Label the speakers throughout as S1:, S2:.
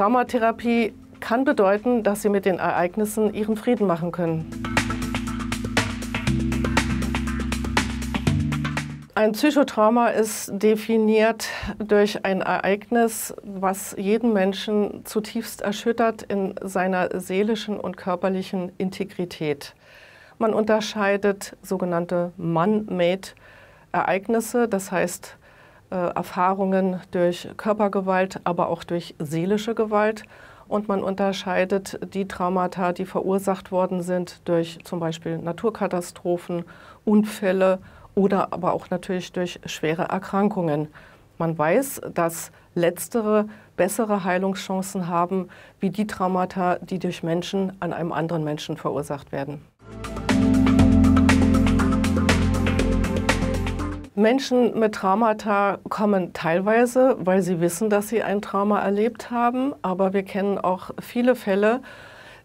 S1: Traumatherapie kann bedeuten, dass Sie mit den Ereignissen Ihren Frieden machen können. Ein Psychotrauma ist definiert durch ein Ereignis, was jeden Menschen zutiefst erschüttert in seiner seelischen und körperlichen Integrität. Man unterscheidet sogenannte Man-Made-Ereignisse, das heißt Erfahrungen durch Körpergewalt, aber auch durch seelische Gewalt. Und man unterscheidet die Traumata, die verursacht worden sind durch zum Beispiel Naturkatastrophen, Unfälle oder aber auch natürlich durch schwere Erkrankungen. Man weiß, dass letztere bessere Heilungschancen haben wie die Traumata, die durch Menschen an einem anderen Menschen verursacht werden. Menschen mit Traumata kommen teilweise, weil sie wissen, dass sie ein Trauma erlebt haben, aber wir kennen auch viele Fälle,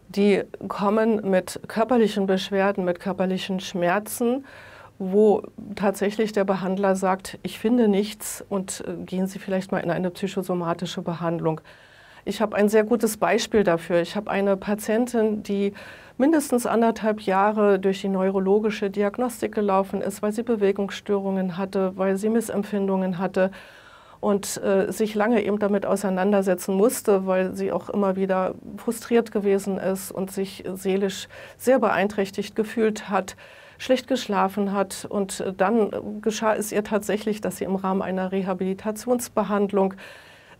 S1: die kommen mit körperlichen Beschwerden, mit körperlichen Schmerzen, wo tatsächlich der Behandler sagt, ich finde nichts und äh, gehen Sie vielleicht mal in eine psychosomatische Behandlung. Ich habe ein sehr gutes Beispiel dafür. Ich habe eine Patientin, die mindestens anderthalb Jahre durch die neurologische Diagnostik gelaufen ist, weil sie Bewegungsstörungen hatte, weil sie Missempfindungen hatte und äh, sich lange eben damit auseinandersetzen musste, weil sie auch immer wieder frustriert gewesen ist und sich seelisch sehr beeinträchtigt gefühlt hat schlecht geschlafen hat. Und dann geschah es ihr tatsächlich, dass sie im Rahmen einer Rehabilitationsbehandlung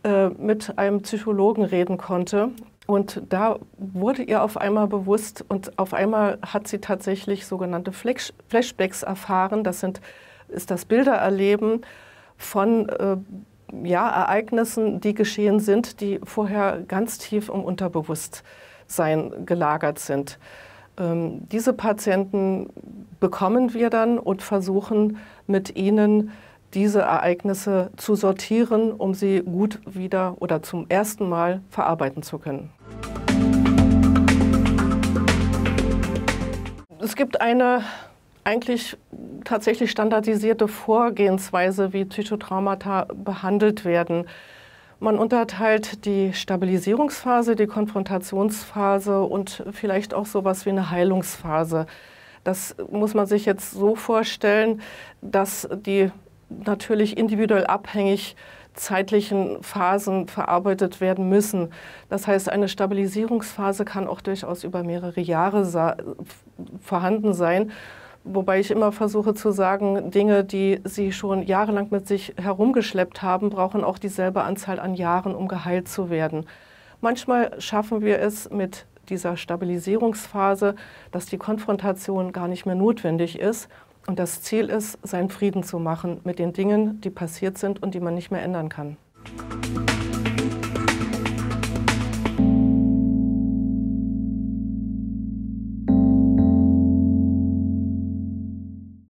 S1: äh, mit einem Psychologen reden konnte. Und da wurde ihr auf einmal bewusst und auf einmal hat sie tatsächlich sogenannte Flash Flashbacks erfahren. Das sind, ist das Bildererleben von äh, ja, Ereignissen, die geschehen sind, die vorher ganz tief im Unterbewusstsein gelagert sind. Ähm, diese Patienten bekommen wir dann und versuchen mit ihnen diese Ereignisse zu sortieren, um sie gut wieder oder zum ersten Mal verarbeiten zu können. Es gibt eine eigentlich tatsächlich standardisierte Vorgehensweise, wie Psychotraumata behandelt werden. Man unterteilt die Stabilisierungsphase, die Konfrontationsphase und vielleicht auch so etwas wie eine Heilungsphase. Das muss man sich jetzt so vorstellen, dass die natürlich individuell abhängig zeitlichen Phasen verarbeitet werden müssen. Das heißt, eine Stabilisierungsphase kann auch durchaus über mehrere Jahre vorhanden sein. Wobei ich immer versuche zu sagen, Dinge, die Sie schon jahrelang mit sich herumgeschleppt haben, brauchen auch dieselbe Anzahl an Jahren, um geheilt zu werden. Manchmal schaffen wir es mit dieser Stabilisierungsphase, dass die Konfrontation gar nicht mehr notwendig ist. Und das Ziel ist, seinen Frieden zu machen mit den Dingen, die passiert sind und die man nicht mehr ändern kann.